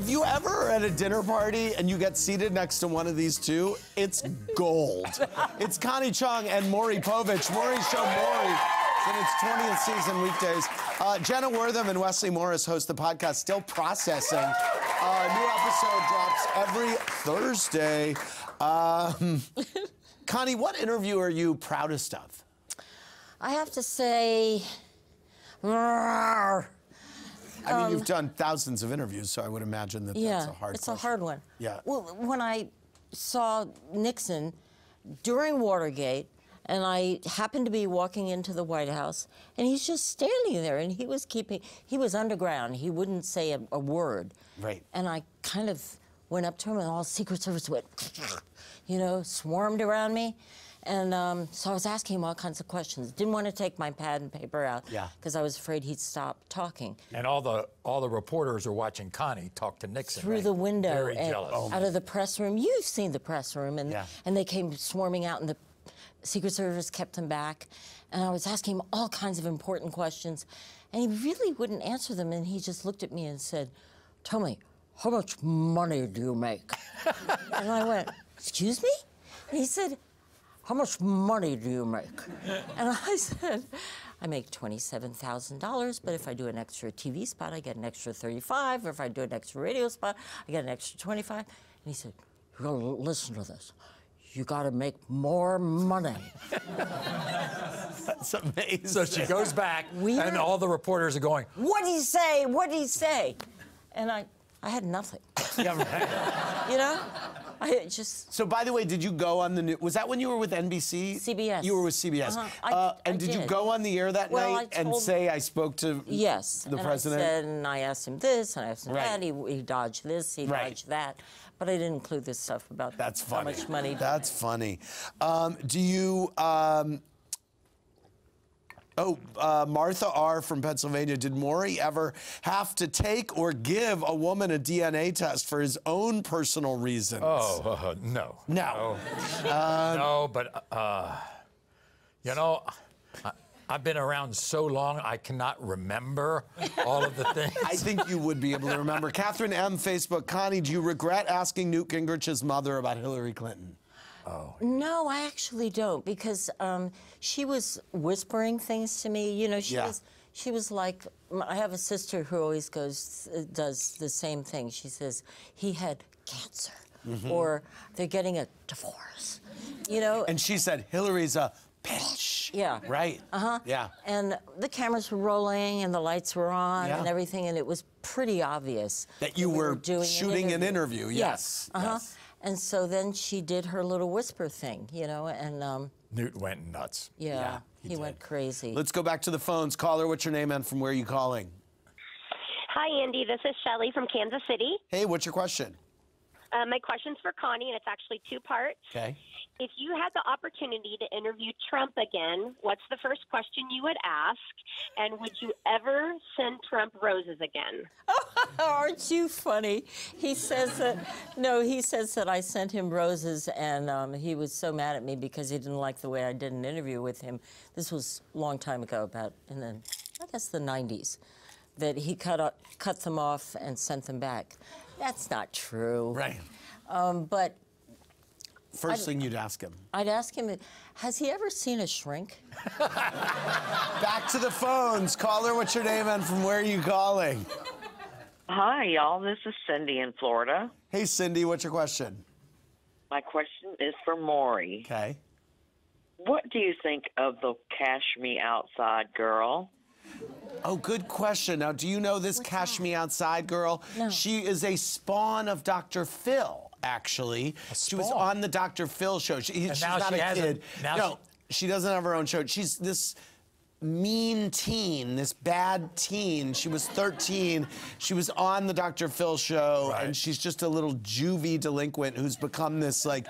if you ever are at a dinner party and you get seated next to one of these two, it's gold. it's Connie Chung and Maury Povich. Maury's show Maury. It's in its 20th season weekdays. Uh, Jenna Wortham and Wesley Morris host the podcast Still Processing. Uh, new episode drops every Thursday. Um, Connie, what interview are you proudest of? I have to say, I mean, you've done thousands of interviews, so I would imagine that Um, yeah, that's a hard it's question. a hard one. Yeah. Well, when I saw Nixon during Watergate, and I happened to be walking into the White House, and he's just standing there, and he was keeping, he was underground. He wouldn't say a, a word. Right. And I kind of went up to him, and all Secret Service went, you know, swarmed around me. And um, so I was asking him all kinds of questions. Didn't want to take my pad and paper out Yeah. because I was afraid he'd stop talking. And all the all the reporters are watching Connie talk to Nixon. through the window Very and jealous. out of the press room. You've seen the press room, and Yeah. and they came swarming out, and the Secret Service kept them back. And I was asking him all kinds of important questions, and he really wouldn't answer them. And he just looked at me and said, "Tell me, how much money do you make?" and I went, "Excuse me?" And he said. How much money do you make? And I said, I make $27,000, but if I do an extra TV spot, I get an extra 35. Or if I do an extra radio spot, I get an extra 25. And he said, You gotta listen to this. You gotta make more money. That's amazing. So she goes back, Weird. and all the reporters are going, What'd he say? What'd he say? And I, I had nothing. You know? I just, So, by the way, did you go on the new? Was that when you were with NBC? CBS. You were with CBS. Uh-huh. I- Uh, and I did, you go on the air that Well, night and say I spoke to yes. the and president? I said, and I asked him this, and I asked him Right. that. He, he dodged this, he Right. dodged that. But I didn't include this stuff about That's how funny. much money. That's funny. Um, do you? Um, oh, uh, Martha R. from Pennsylvania. Did Maury ever have to take or give a woman a DNA test for his own personal reasons? "Oh, uh, no, No. no, no." But uh, you know, I, I've been around so long, I cannot remember all of the things. I think you would be able to remember. Catherine M. Facebook. Connie, do you regret asking Newt Gingrich's mother about Hillary Clinton? No, I actually don't because um, she was whispering things to me. You know, she Yeah. was she was like I have a sister who always goes uh, does the same thing. She says he had cancer Mm-hmm. or they're getting a divorce. You know, And she said, Hillary's a bitch. Yeah. Right. Uh huh. Yeah. and the cameras were rolling and the lights were on Yeah. and everything, and it was pretty obvious That you we were doing shooting an interview, yes, Uh huh. yes. And so then she did her little whisper thing, you know, and um, Newt went nuts. yeah, Yeah, he, he went crazy. Let's go back to the phones. Caller, what's your name and from where are you calling? Hi, Andy. This is Shelly from Kansas City. Hey, what's your question? Uh, my question's for Connie, and it's actually two parts. Okay. If you had the opportunity to interview Trump again, what's the first question you would ask? And would you ever send Trump roses again? Aren't you funny? He says that, no, he says that I sent him roses and um, he was so mad at me because he didn't like the way I did an interview with him. This was a long time ago, about in the, I guess the 90s, that he cut, o- cut them off and sent them back. That's not true. Right. Um, but First thing you'd ask him. I'd ask him, has he ever seen a shrink? Back to the phones. Caller, what's your name and from where are you calling? Hi, y'all. This is Cindy in Florida. Hey, Cindy, what's your question? My question is for Maury. Okay. What do you think of the Cash Me Outside girl? Oh, good question. Now, do you know this Cash Me Outside girl? No. She is a spawn of Dr. Phil, actually. She was on the Dr. Phil show. She, she's now not she a has a- kid. now no, she doesn't have her own show. She's this mean teen, this bad teen. She was 13. She was on the Dr. Phil show, Right. and she's just a little juvie delinquent who's become this like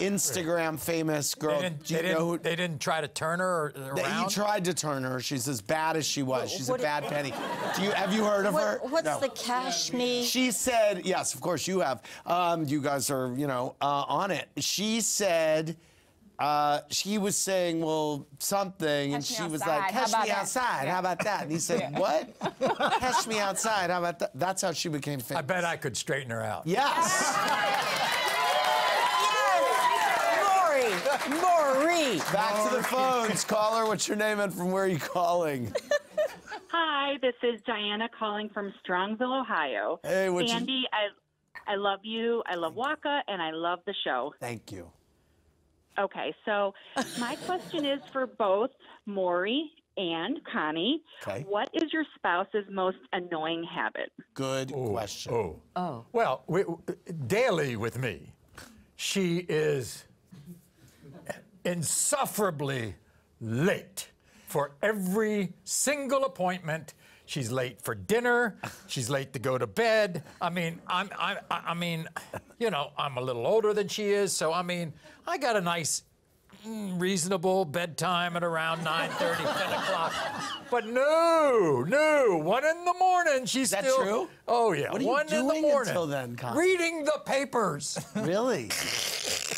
Instagram famous girl. They didn't, Do you they, know didn't, who? they didn't try to turn her that around. He tried to turn her. She's as bad as she was. She's a what- bad penny. Do you have you heard of her? What's No. the cash me? She said, yes, of course you have. Um, you guys are, you know, uh, on it. She said uh, she was saying, well, something, and Catch me she was outside. like, How catch me that?" outside. Yeah. How about that? And he said, what? catch me outside. How about that? That's how she became famous. I bet I could straighten her out. Yes. Yes. Maury, Maury. Back to the phones. Caller, what's your name and from where are you calling? Hi, this is Diana calling from Strongsville, Ohio. Hey, what you- Andy, I I love you. I love Waka, and I love the show. Thank you. Okay, so my question is for both Maury and Connie. Okay. What is your spouse's most annoying habit? Good question. Oh. Oh. Well, we, daily with me, she is insufferably late for every single appointment. She's late for dinner. She's late to go to bed. I mean, I'm, I, I I mean, you know, I'm a little older than she is, so I mean, I got a nice, mm, reasonable bedtime at around 9:30, 10 o'clock. But no, no, one in the morning. She's that still. true? Oh yeah, What are you one in the morning. until then, Con? Reading the papers. Really?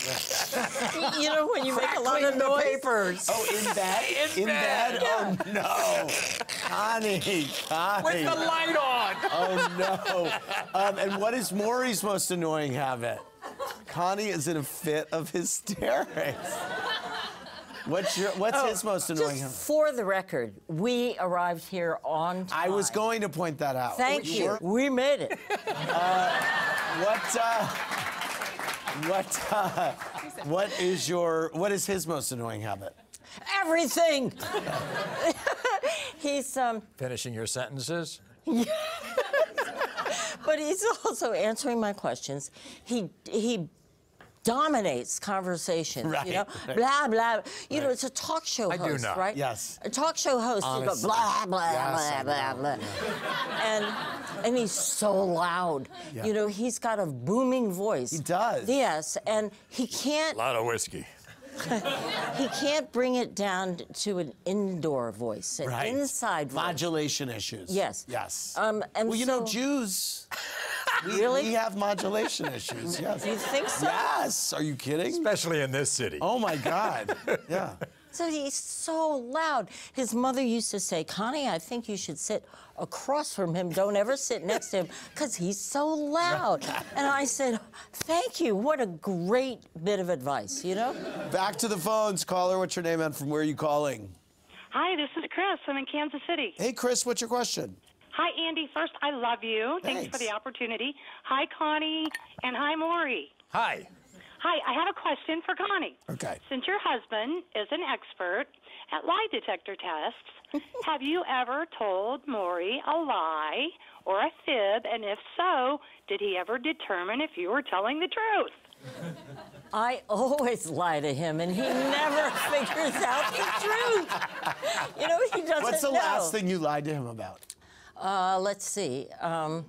You know when you make a lot of Crackling the noise. papers. Oh, in bed? In bed, Oh, no. Connie, Connie. With the light on. Oh, no. Um, and what is Maury's most annoying habit? Connie is in a fit of hysterics. What's your What's his most annoying Oh, Just habit? for the record, we arrived here on time. I was going to point that out. Thank you. were- We made it. What? Uh, what? Uh, what is your? What is his most annoying habit? Everything. he's um, Finishing your sentences. but he's also answering my questions. He he dominates conversation. Right, You know, right. blah blah. You know, it's a talk show I do host, not. right? Yes. A talk show host. You go blah blah Yes, blah blah blah, and and he's so loud. Yeah. You know, he's got a booming voice. He does. Yes, and he can't A lot of whiskey. he can't bring it down to an indoor voice, an Right. inside voice. Modulation issues. Yes. Yes. Um, and well, you know, Jews. We, Really? We have modulation issues. Yes. Do you think so? Yes. Are you kidding? Especially in this city. Oh my God. Yeah. So he's so loud. His mother used to say, Connie, I think you should sit across from him. Don't ever sit next to him because he's so loud. And I said, Thank you. What a great bit of advice, you know? Back to the phones. Caller, what's your name and from where are you calling? Hi, this is Chris. I'm in Kansas City. Hey, Chris, what's your question? Hi, Andy. First, I love you. Thanks, Thanks. for the opportunity. Hi, Connie, and hi, Maury. Hi. Hi, I have a question for Connie. Okay. Since your husband is an expert at lie detector tests, have you ever told Maury a lie or a fib? And if so, did he ever determine if you were telling the truth? I always lie to him, and he never figures out the truth. You know, he doesn't What's the know. last thing you lied to him about? Uh, let's see. Um,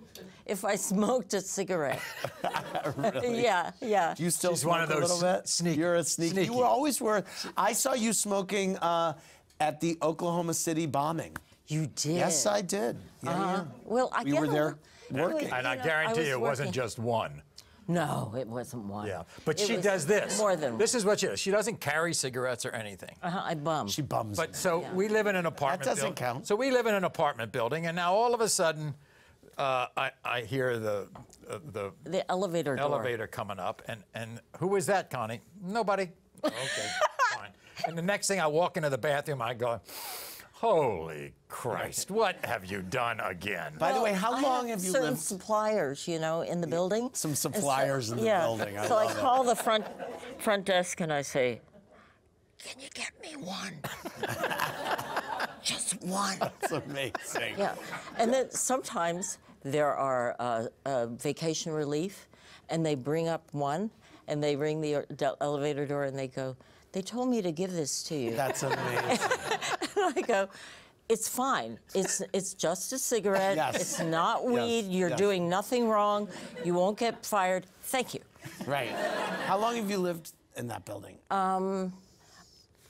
if I smoked a cigarette. Yeah, yeah. Do you still She's smoke one of a those little bit? sneaky- You're a sneaky. sneaky. You were always were. I saw you smoking uh, at the Oklahoma City bombing. You did. Yes, I did. Yeah, Uh, well, I We get were a there little- working. And I guarantee was you it wasn't just one. No, it wasn't one. Yeah. But It she does this. More than This is what she does. She doesn't carry cigarettes or anything. Uh-huh, I bum. She bums. But me. so we live in an apartment. That doesn't building. count. So we live in an apartment building, and now all of a sudden, uh, I, I hear the uh, the the elevator door. elevator coming up, and and who is that, Connie? Nobody. Okay, fine. And the next thing I walk into the bathroom, I go, "Holy Christ, what have you done again?" By the way, how I long have you certain lived? suppliers, you know, in the building? Some And so- suppliers in the yeah. building. I so I love it. call the front front desk and I say, "Can you get me one? Just one." That's amazing. Yeah, and then sometimes there are uh, uh, vacation relief, and they bring up one, and they ring the elevator door, and they go, "They told me to give this to you." That's amazing. I go, it's fine. It's it's just a cigarette. Yes. It's not Yes, weed. You're yes. doing nothing wrong. You won't get fired. Thank you. right. How long have you lived in that building? Um,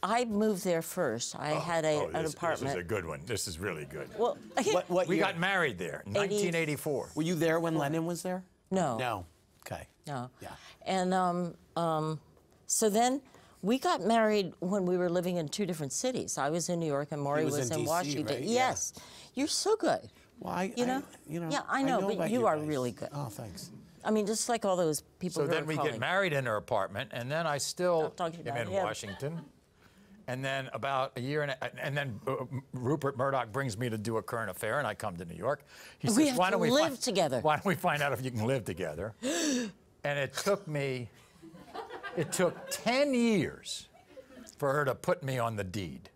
I moved there first. I had a, Oh, an this, this apartment. is a good one. This is really good. well, what what we year? got married there, 1984. Were you there when Lennon was there? no, No. Okay. no. Yeah. And um, um, so then We got married when we were living in two different cities. I was in New York and Maury was was, in in DC, Washington. right? Yeah. Yes. You're so good. Why? You know? you know. Yeah, I know, but you are guys. really good. Oh, thanks. I mean, just like all those people So who then are we calling. get married in her apartment, and then I still Stop talking am in him. Washington. And then about a year and a, and then uh, Rupert Murdoch brings me to do a current affair, and I come to New York. He We says, have "Why to don't we live find- together." Why don't we find out if you can live together?" and it took me, it took ten years for her to put me on the deed.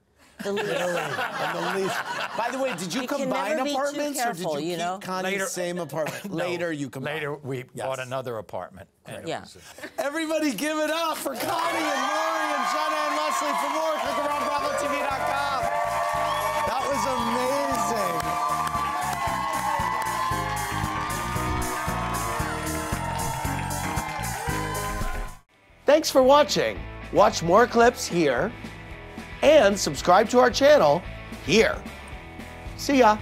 The lease. And the lease. By the way, did you You combine never be too apartments or did you, you keep know? Connie's Later- same apartment? No, Later you combined. Later we Yes. bought another apartment. and it Yeah. was- Everybody give it up for Connie and Maury and Jenna and Wesley. For more, click around BravoTV.com. Thanks for watching. Watch more clips here and subscribe to our channel here. See ya.